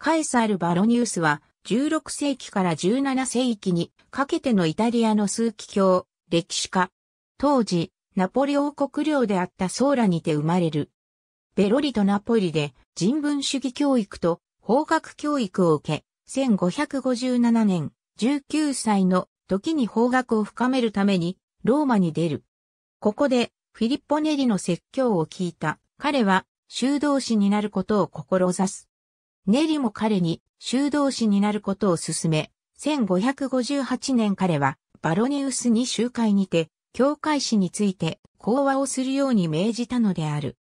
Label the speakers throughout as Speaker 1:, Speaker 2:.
Speaker 1: カエサル・バロニウスは16世紀から17世紀にかけてのイタリアの数奇教、歴史家。当時、ナポレオン国領であったソーラにて生まれる。ベロリとナポリで人文主義教育と法学教育を受け、1557年、19歳の時に法学を深めるためにローマに出る。ここでフィリッポ・ネリの説教を聞いた。彼は修道士になることを志す。ネリも彼に修道士になることを勧め、1558年彼はバロニウスに集会にて、教会史について講話をするように命じたのである。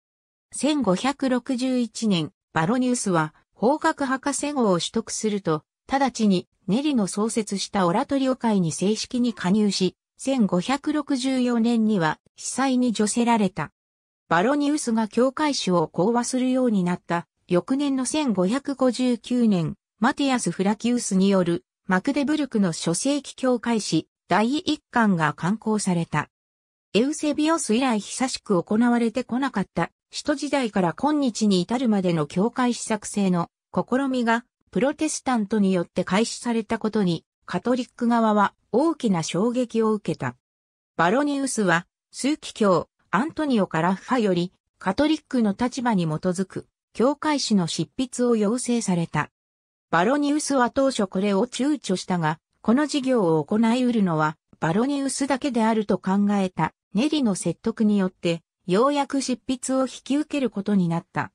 Speaker 1: 1561年、バロニウスは法学博士号を取得すると、直ちにネリの創設したオラトリオ会に正式に加入し、1564年には司祭に除せられた。バロニウスが教会史を講話するようになった翌年の1559年、マティアス・フラキウスによるマクデブルクの書世記教会史第一巻が刊行された。エウセビオス以来久しく行われてこなかった使徒時代から今日に至るまでの教会史作成の試みがプロテスタントによって開始されたことにカトリック側は大きな衝撃を受けた。バロニウスは数奇教アントニオ・カラッファよりカトリックの立場に基づく教会史の執筆を要請された。バロニウスは当初これを躊躇したが、この事業を行い得るのはバロニウスだけであると考えたネリの説得によって、ようやく執筆を引き受けることになった。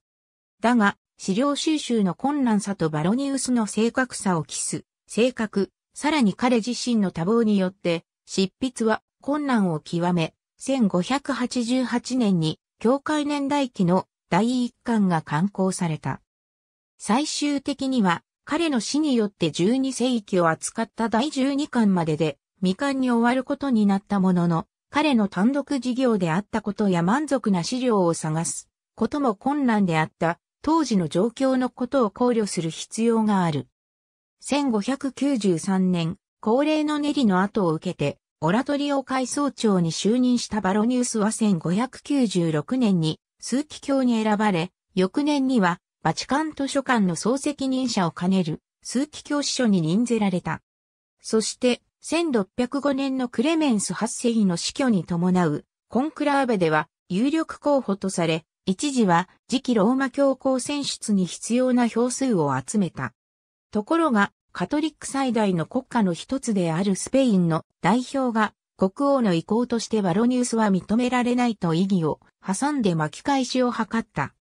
Speaker 1: だが、資料収集の困難さとバロニウスの正確さを期す、性格、さらに彼自身の多忙によって、執筆は困難を極め、1588年に、教会年代記の第一巻が刊行された。最終的には彼の死によって12世紀を扱った第12巻までで未完に終わることになったものの、彼の単独事業であったことや満足な資料を探すことも困難であった当時の状況のことを考慮する必要がある。1593年、高齢のネリの後を受けて、オラトリオ会総長に就任したバロニウスは1596年に数奇教に選ばれ、翌年にはバチカン図書館の総責任者を兼ねる数奇教司書に任ぜられた。そして1605年のクレメンス8世の死去に伴うコンクラーベでは有力候補とされ、一時は次期ローマ教皇選出に必要な票数を集めた。ところが、カトリック最大の国家の一つであるスペインの代表が国王の意向としてバロニウスは認められないと意義を挟んで巻き返しを図った。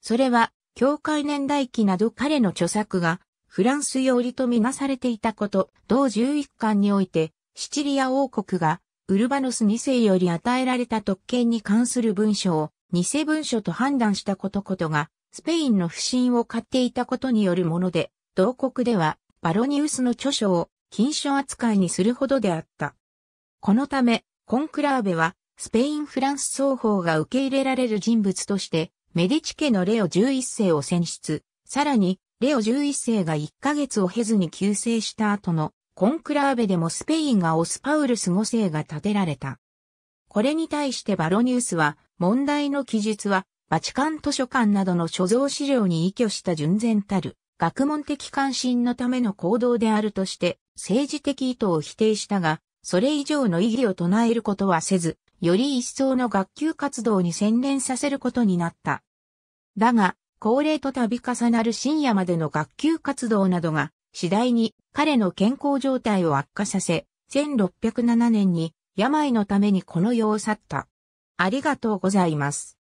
Speaker 1: それは、教会年代記など彼の著作がフランス寄りとみなされていたこと、同11巻において、シチリア王国がウルバノス2世より与えられた特権に関する文書を偽文書と判断したことことが、スペインの不信を買っていたことによるもので、同国ではバロニウスの著書を禁書扱いにするほどであった。このため、コンクラーベはスペイン・フランス双方が受け入れられる人物として、メディチ家のレオ11世を選出。さらに、レオ11世が1ヶ月を経ずに急逝した後のコンクラーベでもスペインがオスパウルス5世が建てられた。これに対してバロニウスは、問題の記述は、バチカン図書館などの所蔵資料に依拠した純然たる、学問的関心のための行動であるとして、政治的意図を否定したが、それ以上の意義を唱えることはせず、より一層の学級活動に専念させることになった。だが、高齢と度重なる深夜までの学級活動などが、次第に彼の健康状態を悪化させ、1607年に病のためにこの世を去った。ありがとうございます。